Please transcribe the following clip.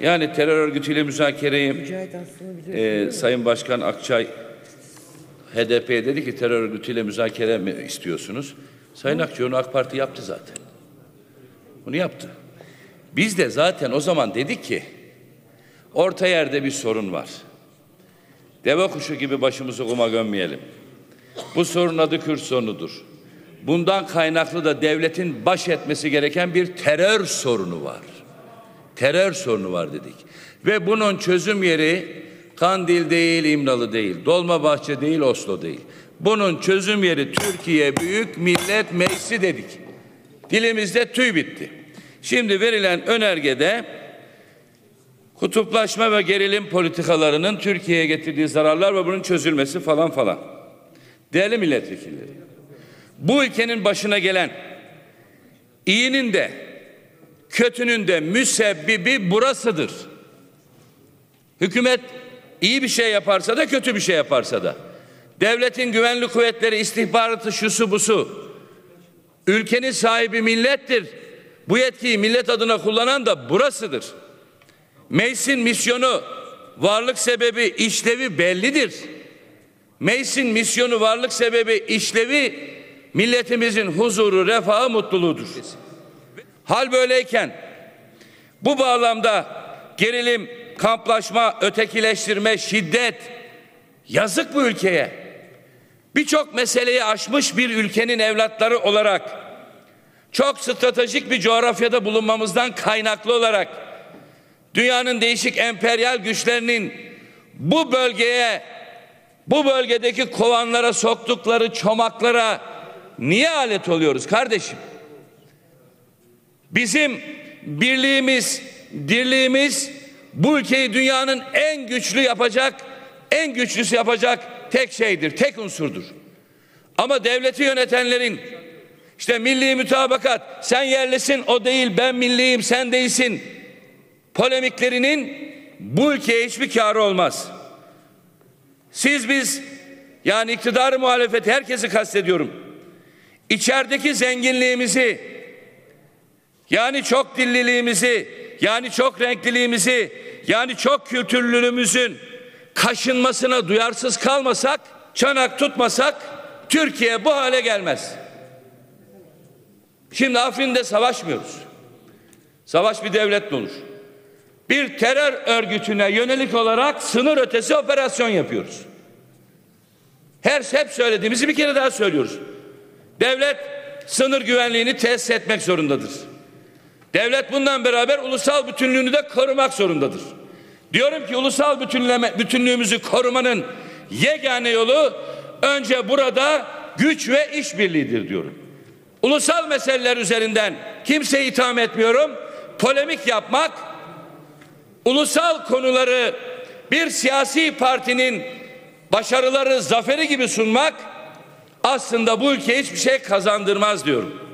Yani terör örgütüyle müzakereyi e, Sayın Başkan Akçay HDP'ye dedi ki terör örgütüyle müzakere mi istiyorsunuz? Sayın Akçay onu AK Parti yaptı zaten. Bunu yaptı. Biz de zaten o zaman dedik ki orta yerde bir sorun var. Deve kuşu gibi başımızı kuma gömmeyelim. Bu sorun adı Kürt sorunudur. Bundan kaynaklı da devletin baş etmesi gereken bir terör sorunu var. Terör sorunu var dedik. Ve bunun çözüm yeri Kandil değil, İmralı değil, Dolmabahçe değil, Oslo değil. Bunun çözüm yeri Türkiye Büyük Millet Meclisi dedik. Dilimizde tüy bitti. Şimdi verilen önergede kutuplaşma ve gerilim politikalarının Türkiye'ye getirdiği zararlar ve bunun çözülmesi falan falan. Değerli milletvekilleri, bu ülkenin başına gelen iyinin de kötünün de müsebbibi burasıdır. Hükümet iyi bir şey yaparsa da kötü bir şey yaparsa da. Devletin güvenlik kuvvetleri istihbaratı şusu busu. Ülkenin sahibi millettir. Bu yetkiyi millet adına kullanan da burasıdır. Meclisin misyonu, varlık sebebi, işlevi bellidir. Meclisin misyonu, varlık sebebi, işlevi milletimizin huzuru, refahı, mutluluğudur. Hal böyleyken bu bağlamda gerilim, kamplaşma, ötekileştirme, şiddet yazık bu ülkeye. Birçok meseleyi aşmış bir ülkenin evlatları olarak çok stratejik bir coğrafyada bulunmamızdan kaynaklı olarak dünyanın değişik emperyal güçlerinin bu bölgeye bu bölgedeki kovanlara soktukları çomaklara niye alet oluyoruz kardeşim? Bizim birliğimiz, dirliğimiz bu ülkeyi dünyanın en güçlü yapacak, en güçlüsü yapacak tek şeydir, tek unsurdur. Ama devleti yönetenlerin işte milli mütabakat, sen yerlisin o değil, ben milliyim sen değilsin polemiklerinin bu ülkeye hiçbir karı olmaz. Siz biz yani iktidarı muhalefeti herkesi kastediyorum. İçerideki zenginliğimizi yani çok dilliliğimizi yani çok renkliliğimizi yani çok kültürlülüğümüzün kaşınmasına duyarsız kalmasak, çanak tutmasak Türkiye bu hale gelmez. Şimdi Afrin'de savaşmıyoruz. Savaş bir devlet olur. Bir terör örgütüne yönelik olarak sınır ötesi operasyon yapıyoruz. Her hep söylediğimizi bir kere daha söylüyoruz. Devlet sınır güvenliğini tesis etmek zorundadır. Devlet bundan beraber ulusal bütünlüğünü de korumak zorundadır. Diyorum ki ulusal bütünleme, bütünlüğümüzü korumanın yegane yolu önce burada güç ve işbirliğidir diyorum. Ulusal meseleler üzerinden kimseyi itham etmiyorum. Polemik yapmak, ulusal konuları bir siyasi partinin başarıları, zaferi gibi sunmak aslında bu ülkeye hiçbir şey kazandırmaz diyorum.